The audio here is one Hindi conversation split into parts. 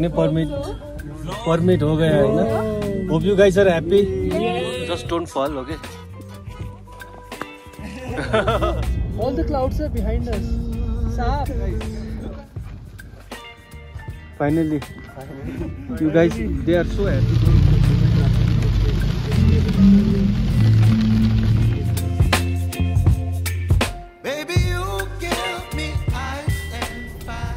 ने परमिट परमिट हो गया है ना hope you guys are happy just don't fall okay All the clouds are behind us. Saaf. finally you guys they are so happy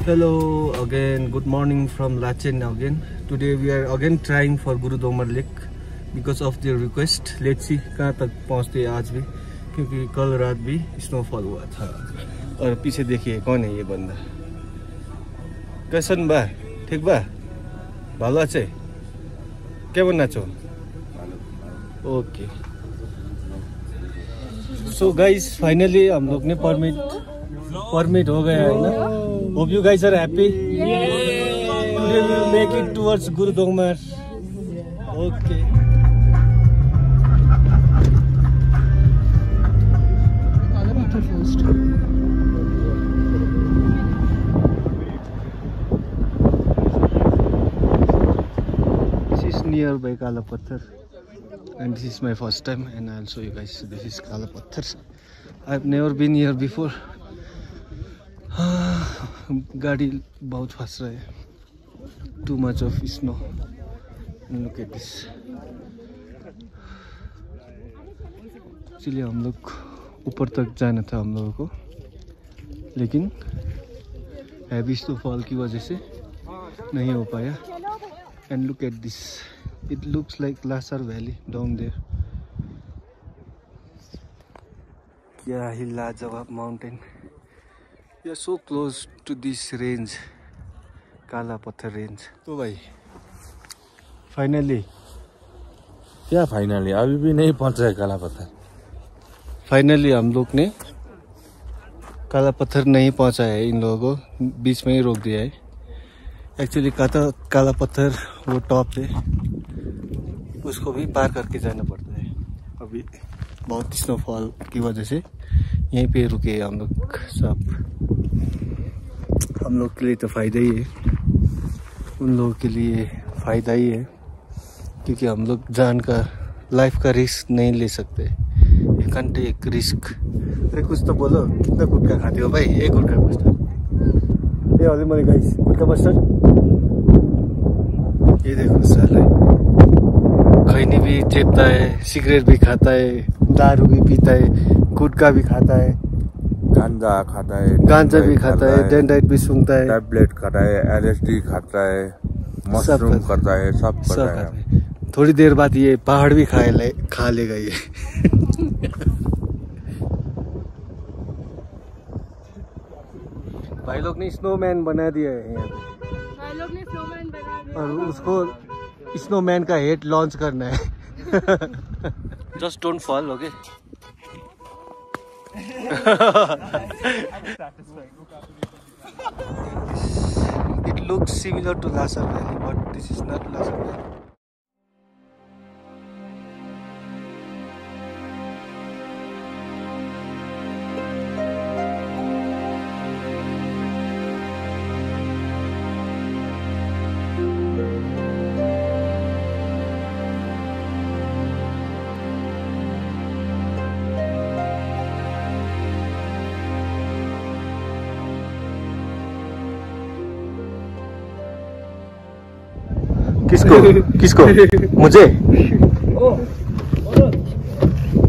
Hello again, good morning from Lachen again. Today we are again trying for Guru Domar Lake because of their request. Let's see कहाँ तक पहुँचते आज भी क्योंकि कल रात भी स्नोफॉल हुआ था और पीछे देखिए कौन है ये बंदा कैसन बा ठीक बा भालो अच्छे क्या बनना चाहो ओके सो गाइस फाइनली हम लोग ने परमिट परमिट हो गया है ना Hope you guys are happy. Today we will make it towards Guru Dongmar. Okay. This is nearby Kalapathar and this is my first time and I'll show you guys this is Kalapathar I've never been here before गाड़ी बहुत फंस रहा। है too much of snow look at this इसलिए हम लोग ऊपर तक जाना था हम लोगों को। लेकिन हैवी स्नोफॉल की वजह से नहीं हो पाया। And look at this it looks like Lasar valley down there. क्या ही लाजवाब mountain we are so close to this range काला पत्थर रेंज तो भाई। फाइनली क्या फाइनली अभी भी नहीं पहुँचा है काला पत्थर फाइनली हम लोग ने काला पत्थर नहीं पहुँचा है इन लोगों को बीच में ही रोक दिया है। एक्चुअली काला काला पत्थर वो टॉप है उसको भी पार करके जाना पड़ता है। अभी बहुत स्नोफॉल की वजह से। यहीं पे रुके हम लोग सब। हम लोग के लिए तो फ़ायदा ही है। उन लोगों के लिए फ़ायदा ही है, क्योंकि हम लोग जान का लाइफ का रिस्क नहीं ले सकते। एक घंटे एक रिस्क अरे कुछ तो बोलो, कितना गुटखा खाते हो भाई? एक गुटखा बस्टर ये वाले मेरे गाइस बस्टर ये देखो साला। खैनी भी चेपता है सिगरेट भी खाता है दारू भी पीता है गुटखा भी खाता है। गांजा खाता है गांजा भी खाता है डेंडाइट भी सूंघता है। टैबलेट खाता है एलएसडी खाता है मशरूम खाता है। करता है सब करता है। है। थोड़ी देर बाद ये पहाड़ भी खा ले खा लेगा ये। भाई लोग ने स्नोमैन बना दिया है यहाँ पे। भाई लोग ने स्नोमैन बना दिया और उसको स्नोमैन का हेट लॉन्च करना है। Just don't fall okay it looks similar to Lasar valley but this is not Lasar किसको किसको मुझे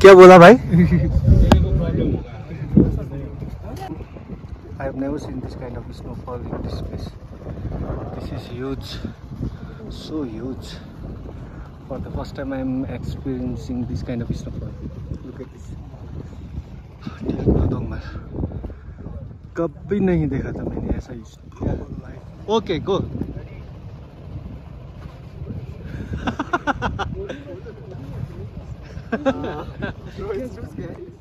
क्या बोला भाई never seen this kind of snowfall in this place. This is huge, so huge. For the first time, I am experiencing this kind of snowfall. Look at this. Dear Gurudongmar. कभी नहीं देखा था मैंने ऐसा okay go uh, so it's too scary.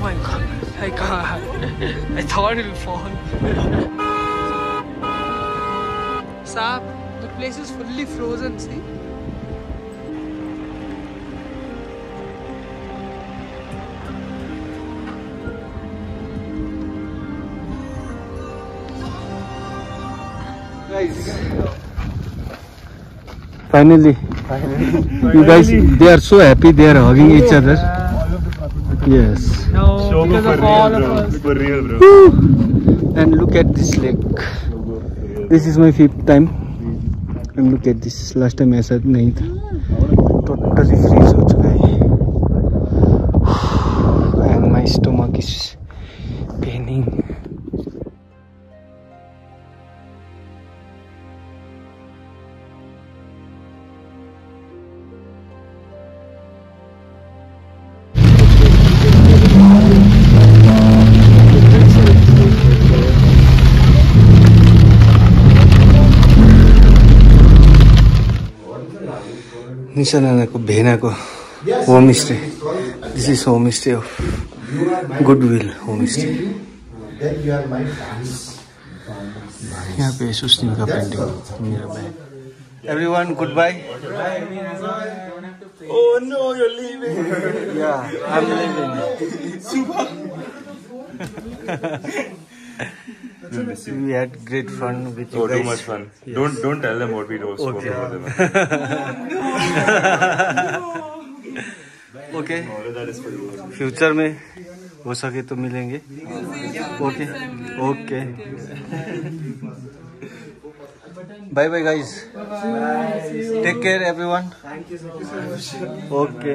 My god, I can't. I thought it'll fall. Saab, the place is fully frozen, see? Guys, finally, you guys, they are so happy. They are hugging each other. Yes. No, because of all of us. And look at this lake. This is my fifth time. And look at this. Last time ऐसा नहीं था. Totally freeze हो चुका है. निशा नानाको भेनाको homestay this is homestay of goodwill homestay यहाँ पे सुस्निम का पेंटिंग मेरा भाई। Everyone goodbye Oh no, you're leaving. Yeah, I'm leaving. we had great fun with you Oh, guys. too much fun. Yes. Don't don't tell them what we do. spoke Okay. about them. Okay That is for you. Future में हो सके तो मिलेंगे okay okay bye bye guys take care everyone okay